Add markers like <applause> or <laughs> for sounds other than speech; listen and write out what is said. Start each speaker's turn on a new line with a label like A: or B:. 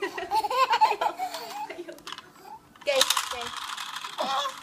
A: <laughs> okay, okay.